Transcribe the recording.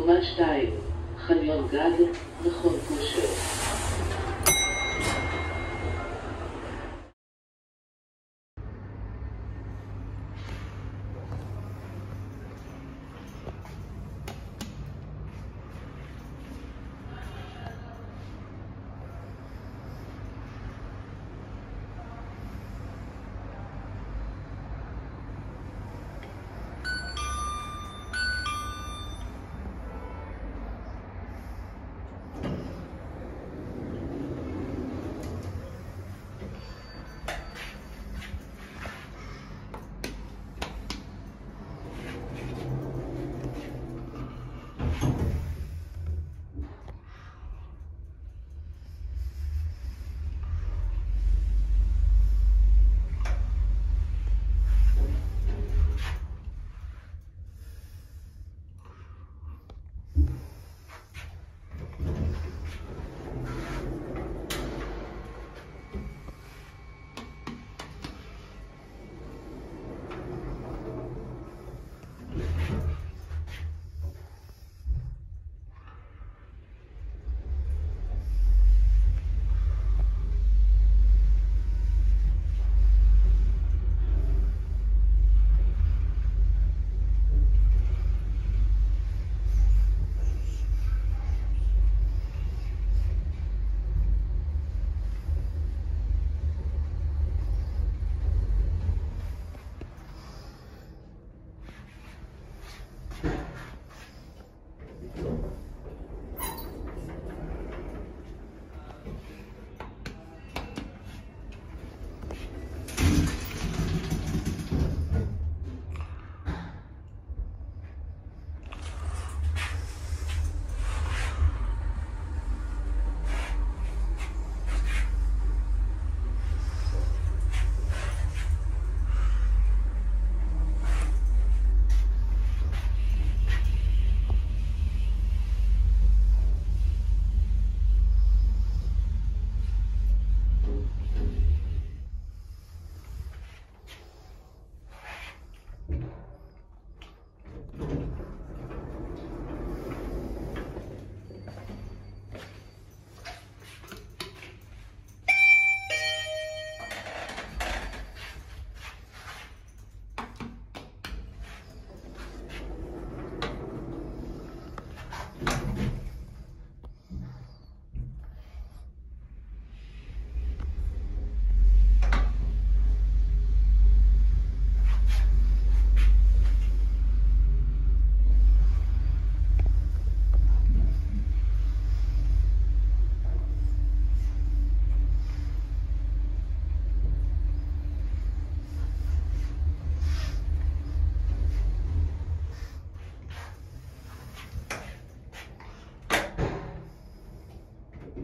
קומה 2, חניון גג, מכון כושר.